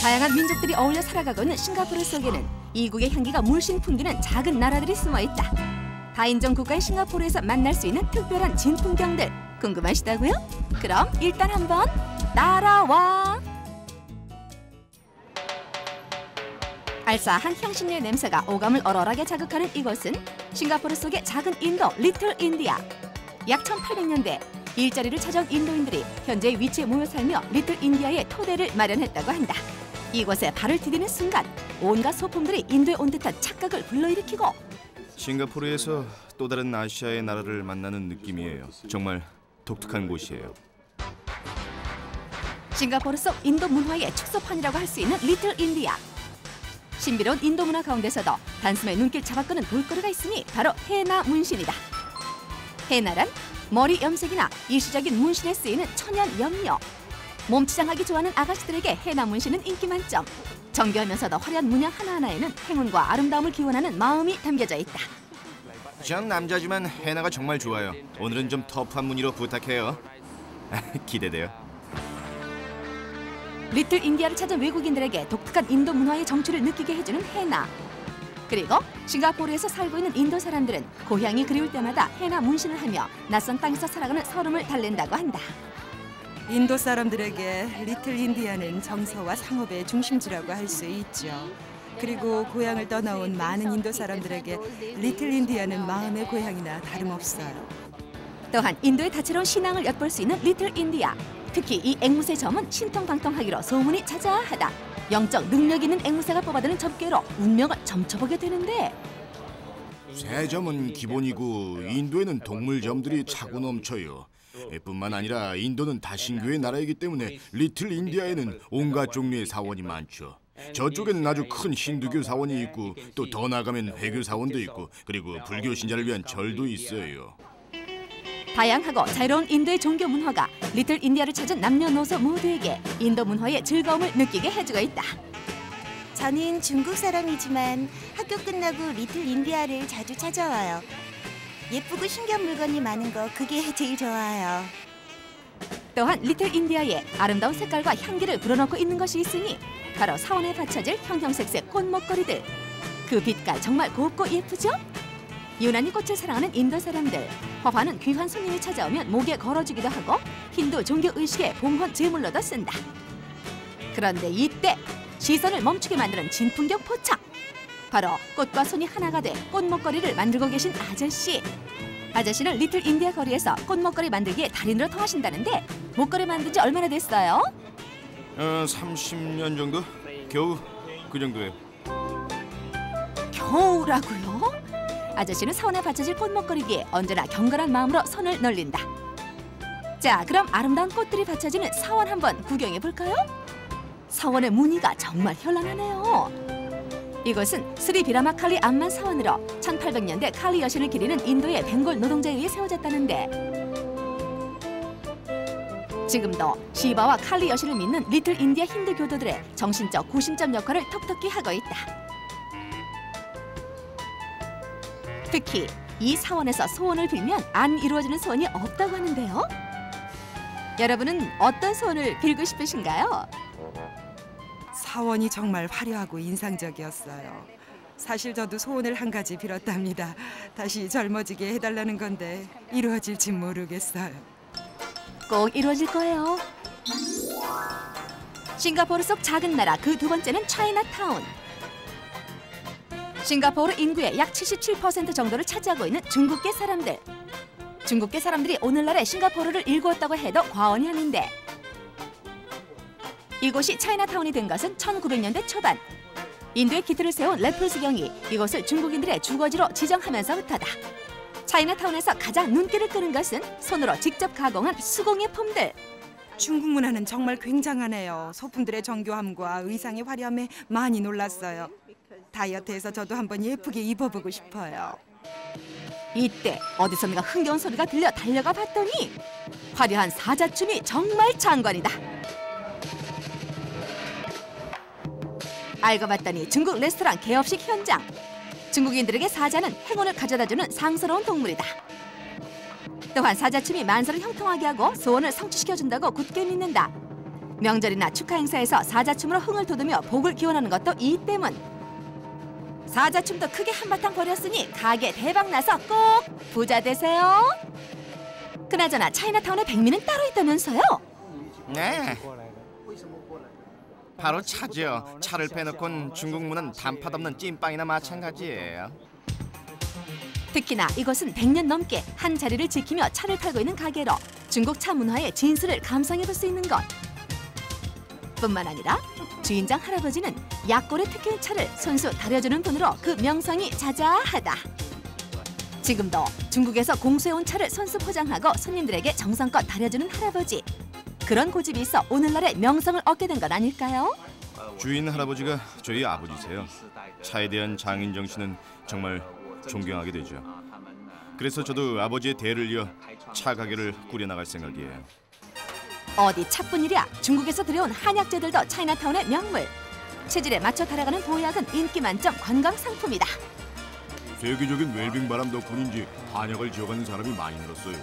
다양한 민족들이 어울려 살아가고 있는 싱가포르 속에는 이국의 향기가 물씬 풍기는 작은 나라들이 숨어 있다. 다인종 국가의 싱가포르에서 만날 수 있는 특별한 진풍경들 궁금하시다고요? 그럼 일단 한번 따라와. 알싸한 향신료의 냄새가 오감을 얼얼하게 자극하는 이곳은 싱가포르 속의 작은 인도 리틀 인디아. 약 1800년대 일자리를 찾아온 인도인들이 현재의 위치에 모여 살며 리틀 인디아의 토대를 마련했다고 한다. 이곳에 발을 디디는 순간 온갖 소품들이 인도에 온 듯한 착각을 불러일으키고 싱가포르에서 또 다른 아시아의 나라를 만나는 느낌이에요. 정말 독특한 곳이에요. 싱가포르 속 인도 문화의 축소판이라고 할 수 있는 리틀 인디아. 신비로운 인도 문화 가운데서도 단숨에 눈길 잡아끄는 볼거리가 있으니 바로 헤나 문신이다. 헤나란 머리 염색이나 일시적인 문신에 쓰이는 천연 염료. 몸치장하기 좋아하는 아가씨들에게 헤나 문신은 인기 만점. 정교하면서도 화려한 문양 하나하나에는 행운과 아름다움을 기원하는 마음이 담겨져 있다. 전 남자지만 헤나가 정말 좋아요. 오늘은 좀 터프한 무늬로 부탁해요. 기대돼요. 리틀 인디아를 찾은 외국인들에게 독특한 인도 문화의 정취를 느끼게 해주는 헤나. 그리고 싱가포르에서 살고 있는 인도 사람들은 고향이 그리울 때마다 헤나 문신을 하며 낯선 땅에서 살아가는 서름을 달랜다고 한다. 인도 사람들에게 리틀 인디아는 정서와 상업의 중심지라고 할 수 있죠. 그리고 고향을 떠나온 많은 인도 사람들에게 리틀 인디아는 마음의 고향이나 다름없어요. 또한 인도의 다채로운 신앙을 엿볼 수 있는 리틀 인디아. 특히 이 앵무새 점은 신통방통하기로 소문이 자자하다. 영적 능력 있는 앵무새가 뽑아드는 점괘로 운명을 점쳐보게 되는데 새점은 기본이고 인도에는 동물 점들이 차고 넘쳐요. 뿐만 아니라 인도는 다신교의 나라이기 때문에 리틀 인디아에는 온갖 종류의 사원이 많죠. 저쪽에는 아주 큰 힌두교 사원이 있고 또 더 나가면 회교 사원도 있고 그리고 불교 신자를 위한 절도 있어요. 다양하고 자유로운 인도의 종교 문화가 리틀 인디아를 찾은 남녀노소 모두에게 인도 문화의 즐거움을 느끼게 해주고 있다. 저는 중국 사람이지만 학교 끝나고 리틀 인디아를 자주 찾아와요. 예쁘고 신기한 물건이 많은 거 그게 제일 좋아요. 또한 리틀 인디아에 아름다운 색깔과 향기를 불어넣고 있는 것이 있으니 바로 사원에 받쳐질 형형색색 꽃 목걸이들. 그 빛깔 정말 곱고 예쁘죠? 유난히 꽃을 사랑하는 인도 사람들. 화환은 귀한 손님이 찾아오면 목에 걸어주기도 하고 힌두 종교 의식의 봉헌 제물로도 쓴다. 그런데 이때 시선을 멈추게 만드는 진풍경 포착. 바로 꽃과 손이 하나가 돼 꽃목걸이를 만들고 계신 아저씨. 아저씨는 리틀 인디아 거리에서 꽃목걸이 만들기에 달인으로 통하신다는데 목걸이 만든 지 얼마나 됐어요? 어, 30년 정도? 겨우 그 정도예요. 겨우라고요? 아저씨는 사원에 받쳐질 꽃목걸이기에 언제나 경건한 마음으로 손을 널린다. 자, 그럼 아름다운 꽃들이 받쳐지는 사원 한번 구경해 볼까요? 사원의 무늬가 정말 현란하네요. 이곳은 스리 비라마 칼리 암만 사원으로 1800년대 칼리 여신을 기리는 인도의 벵골 노동자에 의해 세워졌다는데 지금도 시바와 칼리 여신을 믿는 리틀 인디아 힌두 교도들의 정신적 구심점 역할을 톡톡히 하고 있다. 특히 이 사원에서 소원을 빌면 안 이루어지는 소원이 없다고 하는데요. 여러분은 어떤 소원을 빌고 싶으신가요? 사원이 정말 화려하고 인상적이었어요. 사실 저도 소원을 한 가지 빌었답니다. 다시 젊어지게 해달라는 건데 이루어질지 모르겠어요. 꼭 이루어질 거예요. 싱가포르 속 작은 나라 그 두 번째는 차이나타운. 싱가포르 인구의 약 77% 정도를 차지하고 있는 중국계 사람들. 중국계 사람들이 오늘날의 싱가포르를 일구었다고 해도 과언이 아닌데 이곳이 차이나타운이 된 것은 1900년대 초반. 인도의 기틀을 세운 레플스 경이 이곳을 중국인들의 주거지로 지정하면서부터다. 차이나타운에서 가장 눈길을 끄는 것은 손으로 직접 가공한 수공예품들. 중국 문화는 정말 굉장하네요. 소품들의 정교함과 의상의 화려함에 많이 놀랐어요. 다이어트해서 저도 한번 예쁘게 입어보고 싶어요. 이때 어디선가 흥겨운 소리가 들려 달려가 봤더니 화려한 사자춤이 정말 장관이다. 알고 봤더니 중국 레스토랑 개업식 현장. 중국인들에게 사자는 행운을 가져다주는 상스러운 동물이다. 또한 사자춤이 만사를 형통하게 하고 소원을 성취시켜준다고 굳게 믿는다. 명절이나 축하 행사에서 사자춤으로 흥을 돋우며 복을 기원하는 것도 이 때문. 사자춤도 크게 한바탕 벌였으니 가게 대박 나서 꼭 부자 되세요. 그나저나 차이나타운에 백미는 따로 있다면서요? 네. 바로 차죠. 차를 빼놓곤 중국 문은 단팥 없는 찐빵이나 마찬가지예요. 특히나 이곳은 100년 넘게 한 자리를 지키며 차를 팔고 있는 가게로 중국 차 문화의 진수를 감상해볼 수 있는 것. 뿐만 아니라 주인장 할아버지는 약골에 특효인 차를 손수 다려주는 돈으로 그 명성이 자자하다. 지금도 중국에서 공수해온 차를 손수 포장하고 손님들에게 정성껏 다려주는 할아버지. 그런 고집이 있어 오늘날의 명성을 얻게 된 건 아닐까요? 주인 할아버지가 저희 아버지세요. 차에 대한 장인 정신은 정말 존경하게 되죠. 그래서 저도 아버지의 대를 이어 차 가게를 꾸려 나갈 생각이에요. 어디 차뿐이랴 중국에서 들여온 한약재들도 차이나타운의 명물. 체질에 맞춰 달아가는 보약은 인기 만점 관광 상품이다. 세계적인 웰빙 바람 덕분인지 한약을 지어가는 사람이 많이 늘었어요.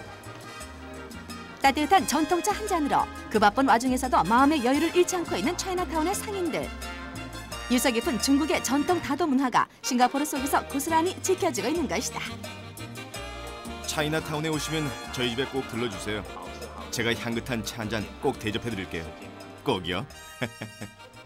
따뜻한 전통차 한 잔으로 그 바쁜 와중에서도 마음의 여유를 잃지 않고 있는 차이나타운의 상인들. 유서 깊은 중국의 전통 다도 문화가 싱가포르 속에서 고스란히 지켜지고 있는 것이다. 차이나타운에 오시면 저희 집에 꼭 들러주세요. 제가 향긋한 차 한 잔 꼭 대접해드릴게요. 꼭이요.